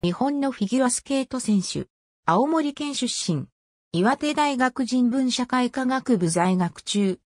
日本のフィギュアスケート選手。青森県出身。岩手大学人文社会科学部在学中。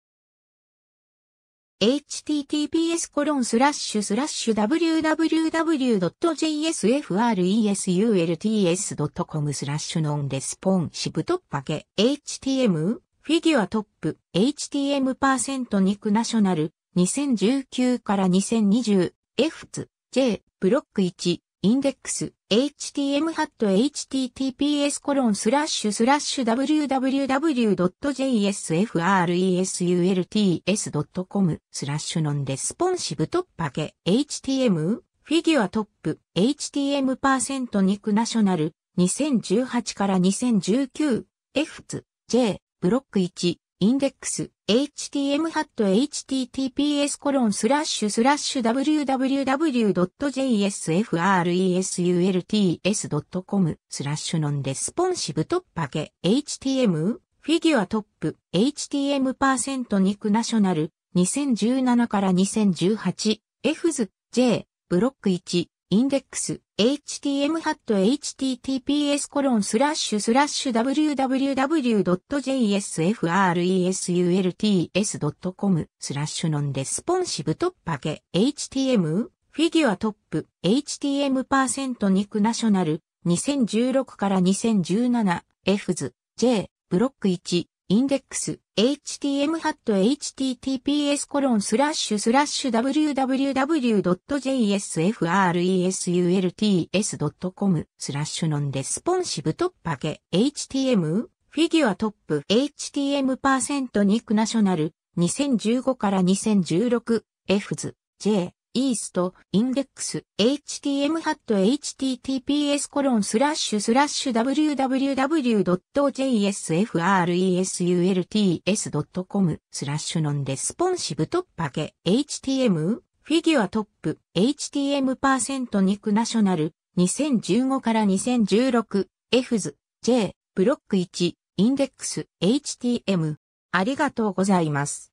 https コロンスラッシュスラッシュ www.jsfresults.com スラッシュノンレスポンシブ突破け HTM フィギュアトップ HTM% 肉ナショナル。2019から2020 F ツ。J ブロック1インデックス。Htm ハット https コロンスラッシュスラッシュ www.jsfresults.com スラッシュノンレスポンシブ突破け htm フィギュアトップ htm% 肉ナショナル2018から2019 F ツ J ブロック1インデックス htm ハット https コロンスラッシュスラッシュ www.jsfresults.com スラッシュノンレスポンシブ突破け htm フィギュアトップ htm% 肉ナショナル2017から2018 F ズ J ブロック1インデックス htm ハット https コロンスラッシュスラッシュ www.jsfresults.com スラッシュノンレスポンシブ突破け htm フィギュアトップ htm% 肉ナショナル2016から2017 F ズ J ブロック1インデックス htm ハット https コロンスラッシュスラッシュ www.jsfresults.com スラッシュノンレスポンシブ突破け htm フィギュアトップ htm% ニックナショナル2015から2016 F ズ J イースト、インデックス、htm ハット https コロンスラッシュスラッシュ www.jsfresults.com スラッシュノンレスポンシブ突破け htm フィギュアトップ htm、パーセント肉ナショナル2015から2016 F ズ J ブロック1インデックス htm ありがとうございます。